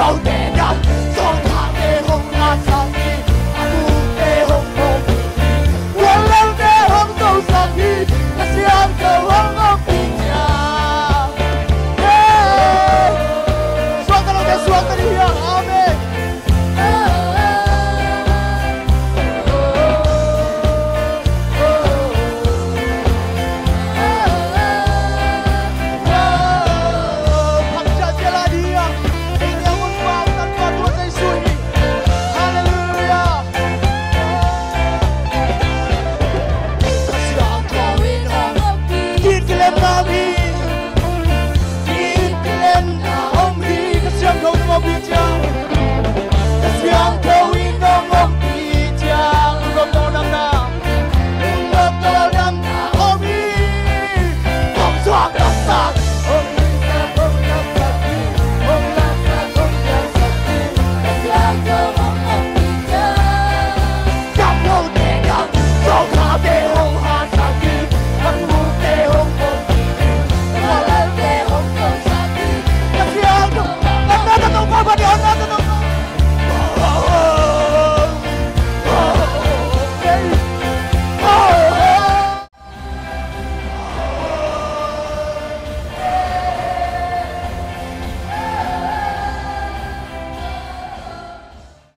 auteko